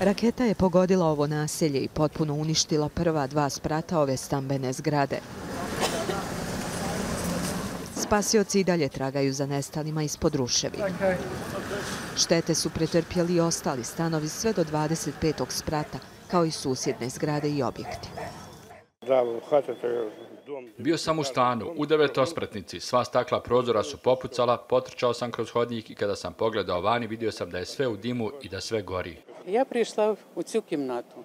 Raketa je pogodila ovo naselje i potpuno uništila prva dva sprata ove stambene zgrade. Spasioci i dalje tragaju za nestalima ispod ruševi. Štete su pretrpjeli i ostali stanovi sve do 25. sprata, kao i susjedne zgrade i objekti. Bio sam u stanu, u devetospratnici, sva stakla prozora su popucala, potrčao sam kroz hodnik i kada sam pogledao vani vidio sam da je sve u dimu i da sve gori. Ja prišla u cijel kimnatu.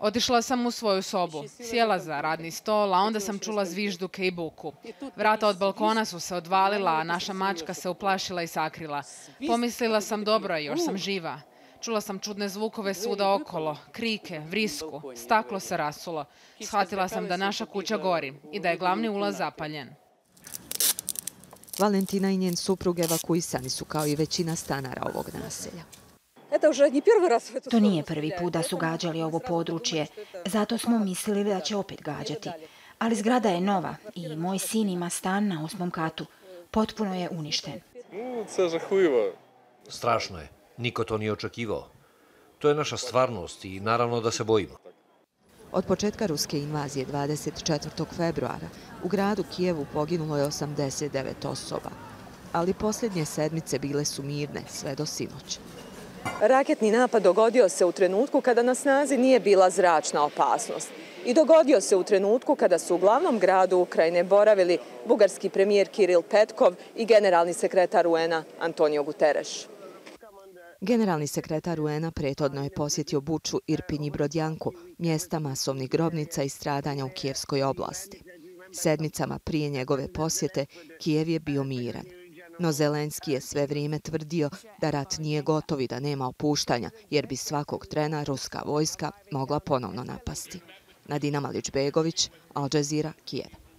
Otišla sam u svoju sobu, sjela za radni stol, a onda sam čula zvižduke i buku. Vrata od balkona su se odvalila, a naša mačka se uplašila i sakrila. Pomislila sam dobro, još sam živa. Čula sam čudne zvukove svuda okolo, krike, vrisku, staklo se rasulo. Shvatila sam da naša kuća gori i da je glavni ulaz zapaljen. Valentina i njen suprug evakuisani su kao i većina stanara ovog naselja. To nije prvi put da su gađali ovo područje, zato smo mislili da će opet gađati. Ali zgrada je nova i moj sin ima stan na osmom katu. Potpuno je uništen. Strašno je. Niko to nije očekivao. To je naša stvarnost i naravno da se bojimo. Od početka ruske invazije 24. februara u gradu Kijevu poginulo je 89 osoba, ali posljednje sedmice bile su mirne sve do sinoća. Raketni napad dogodio se u trenutku kada na snazi nije bila zračna opasnost. I dogodio se u trenutku kada su u glavnom gradu Ukrajine boravili bugarski premijer Kiril Petkov i generalni sekretar UN-a Antonio Guterres. Generalni sekretar UN-a pretodno je posjetio Buču, Irpinj i Brodjanku, mjesta masovnih grobnica i stradanja u Kijevskoj oblasti. Sedmicama prije njegove posjete Kijev je bio miran. No Zelenski je sve vrijeme tvrdio da rat nije gotov i da nema opuštanja, jer bi svakog trena ruska vojska mogla ponovno napasti. Nadina Malić-Begović, Al Jazeera, Kijev.